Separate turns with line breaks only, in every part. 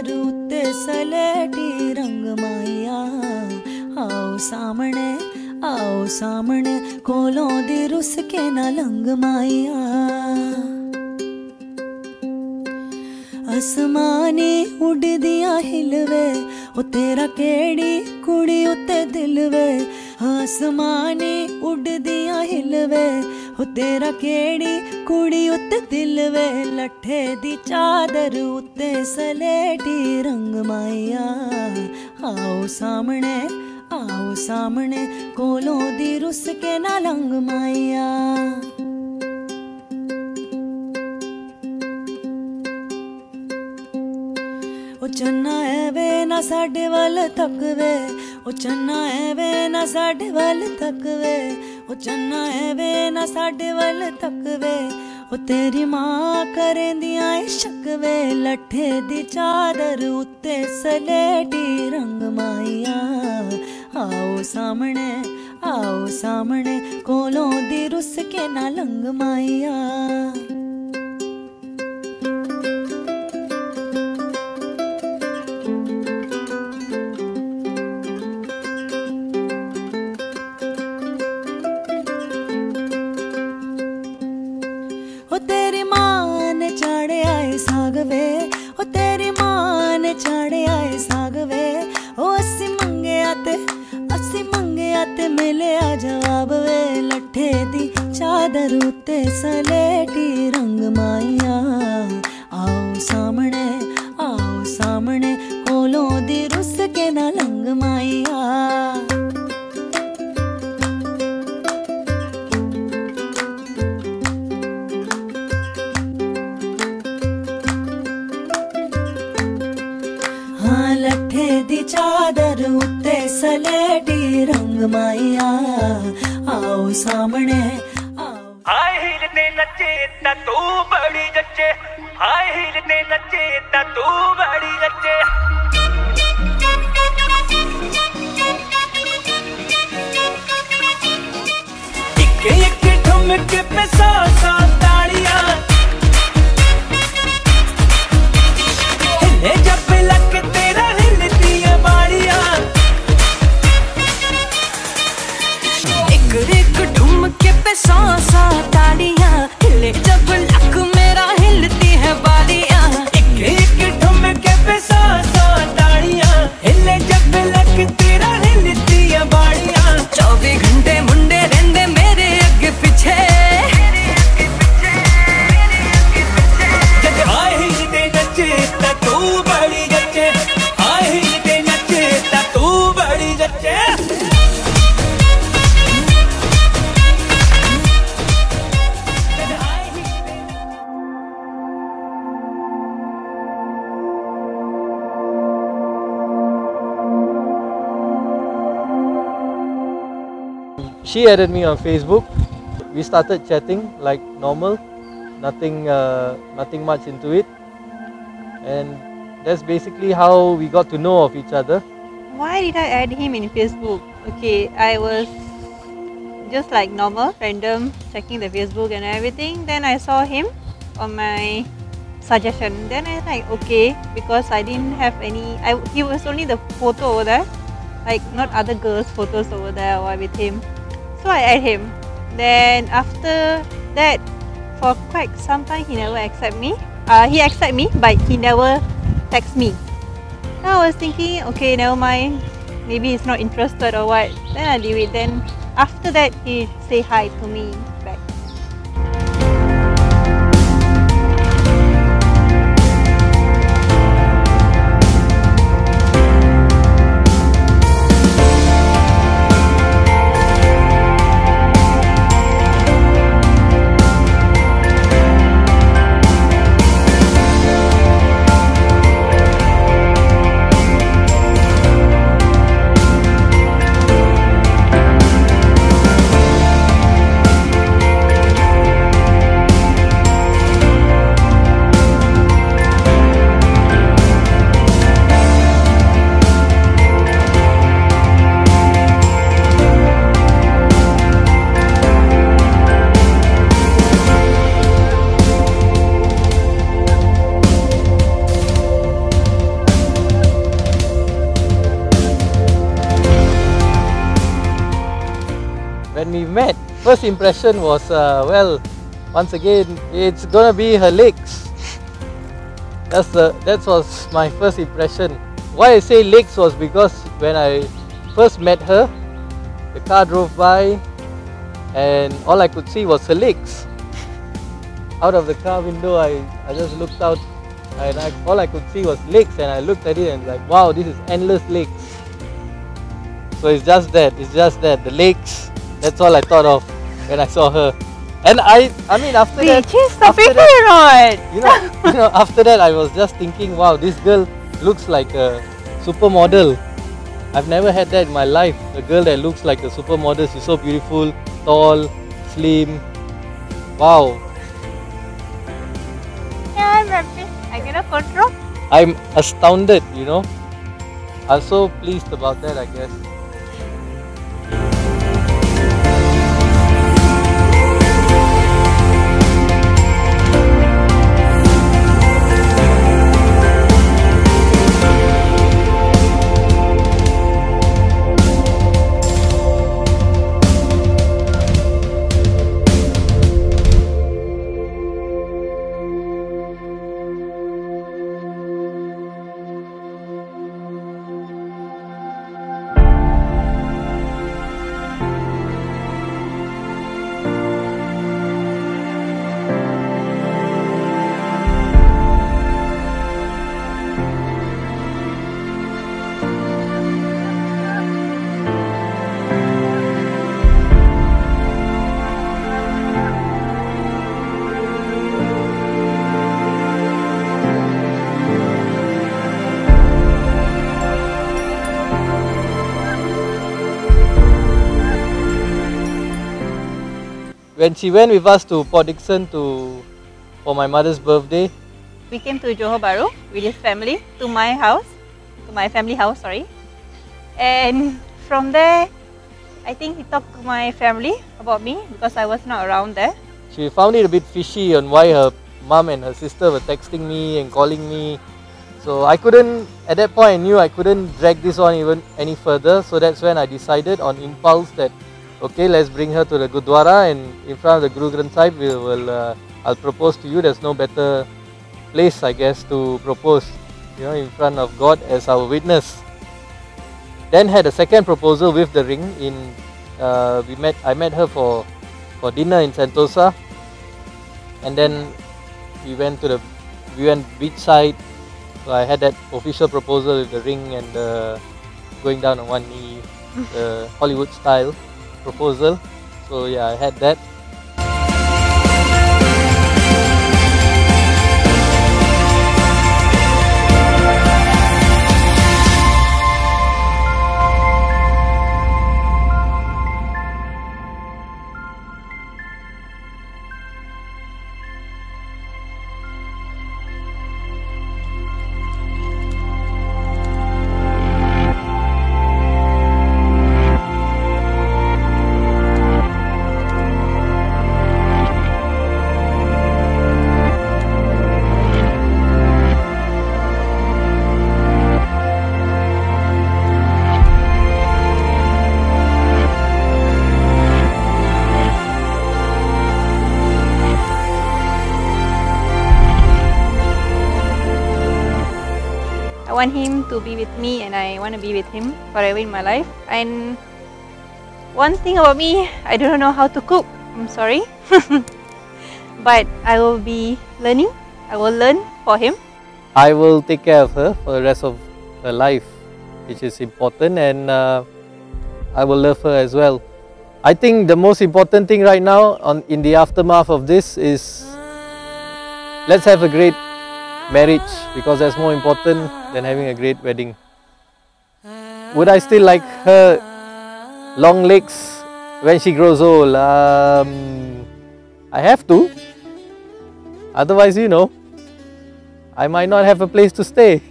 ਚਾਦਰ ਉੱਤੇ ਸਲੇਟੀ ਰੰਗ ਮਾਇਆ ਆਓ ਸਾਹਮਣੇ ਆਓ ਸਾਹਮਣੇ ਕੋਲੋਂ ਦੀ ਰੁਸ ਕੇ ਨਾ ਲੰਗ ਮਾਇਆ ਅਸਮਾਨੀ ਉੱਡਦੀਆਂ ਹਿਲਵੇ ਉਹ ਤੇਰਾ ਕਿਹੜੀ ਕੁੜੀ ਉੱਤੇ ਦਿਲ ਵੇ ਅਸਮਾਨੀ ਉੱਡਦੀਆਂ ਹਿਲਵੇ ਉਹ ਤੇਰਾ ਕਿਹੜੀ ਕੁੜੀ ਉੱਤ ਦਿਲ ਵੇ ਲੱਠੇ ਦੀ ਚਾਦਰ ਉੱਤੇ ਸਲੇਟੀ ਰੰਗ ਮਾਇਆ ਆਓ ਸਾਹਮਣੇ ਆਓ ਸਾਹਮਣੇ ਕੋਲੋਂ ਦੀ ਰੁੱਸ ਕੇ ਨਾ ਲੰਗ ਮਾਇਆ ਉਹ ਚੰਨਾ ਐਵੇਂ ਨਾ ਸਾਡੇ ਵੱਲ ਤੱਕਵੇ ਉਹ ਚੰਨਾ ਐਵੇਂ ਨਾ ਸਾਡੇ ਵੱਲ ਤੱਕਵੇ ਉਹ ਚੰਨਾ ਐਵੇਂ ਨਾ ਸਾਡੇ ਵੱਲ ਤੱਕਵੇ, ਉਹ ਤੇਰੀ ਮਾਂ ਕਰੇਂਦੀਆਂ ਸ਼ਕਵੇ ਲੱਠੇ ਦੀ ਚਾਦਰ ਉੱਤੇ ਸਲੇਟੀ ਰੰਗ ਮਾਇਆ ਆਓ ਸਾਹਮਣੇ ਆਓ ਸਾਹਮਣੇ, ਕੋਲੋਂ ਦੀ ਰੁੱਸ ਕੇ ਨਾ ਲੰਗ ਮਾਇਆ ले चादय आ समन ਦੀ ਚਾਦਰ ਉੱਤੇ ਸਲੇਟੀ ਰੰਗ ਮਾਇਆ ਆਓ ਸਾਹਮਣੇ ਆਓ
ਹਾਏ ਹੀਲ ਤੇ ਨੱਚੇ ਤਾਂ ਤੂੰ ਬੜੀ ਜੱਚੇ ਹਾਏ ਹੀਲ ਤੇ ਨੱਚੇ ਤਾਂ ਤੂੰ ਬੜੀ ਜੱਚੇ ਇੱਕ ਇੱਕ ਠੁਮਕ पे सौ
she added me on Facebook. We started chatting like normal, nothing, uh, nothing much into it, and that's basically how we got to know of each other.
Why did I add him in Facebook? Okay, I was just like normal, random, checking the Facebook and everything. Then I saw him on my suggestion. Then I like okay because I didn't have any. I he was only the photo over there, like not other girls' photos over there or with him. So I add him. Then after that, for quite some time he never accept me. Uh, he accept me, but he never text me. Then I was thinking, okay, never mind. Maybe he's not interested or what. Then I leave it. Then after that, he say hi to me
first impression was uh, well, once again, it's gonna be her legs. That's the that was my first impression. Why I say legs was because when I first met her, the car drove by, and all I could see was her legs. Out of the car window, I, I just looked out, and I, all I could see was legs, and I looked at it and like, wow, this is endless legs. So it's just that, it's just that, the legs. That's all I thought of when I saw her. And I, I mean, after that, after that- you know, you know, after that, I was just thinking, wow, this girl looks like a supermodel. I've never had that in my life. A girl that looks like a supermodel. She's so beautiful, tall, slim. Wow,
Yeah, Rabbit. I cannot control.
I'm astounded. You know, I'm so pleased about that. I guess. When she went with us to Port Dickson to for my mother's birthday,
We came to Johor Bahru with his family to my house, to my family house, sorry. And from there, I think he talked to my family about me because I was not around there.
she found it a bit fishy on why her mom and her sister were texting me and calling me. So I couldn't, at that point, I knew I couldn't drag this on even any further. So that's when I decided on impulse that, okay, let's bring her to the Gurdwara and in front of the Guru Granth Sahib, we will, uh, I'll propose to you. There's no better place, I guess, to propose, you know, in front of God as our witness. Then had a second proposal with the ring. In uh, we met, I met her for for dinner in Sentosa, and then we went to the we went beachside. So I had that official proposal with the ring and the going down on one knee, Hollywood style proposal. So yeah, I had that.
Want him to be with me and I want to be with him forever in my life. And one thing about me, I don't know how to cook. I'm sorry. but I will be learning. I will learn for him.
I will take care of her for the rest of her life, which is important, and uh, I will love her as well. I think the most important thing right now, on in the aftermath of this, is let's have a great marriage because that's more important than having a great wedding. Would I still like her long legs when she grows old? Um, I have to. Otherwise, you know, I might not have a place to stay.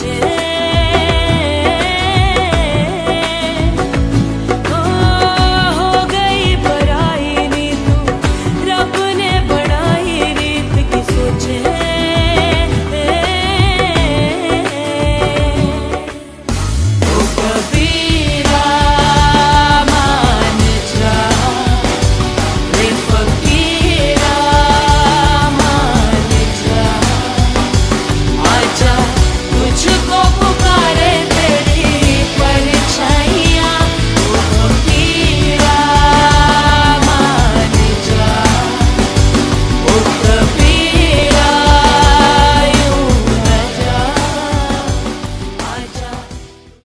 changes.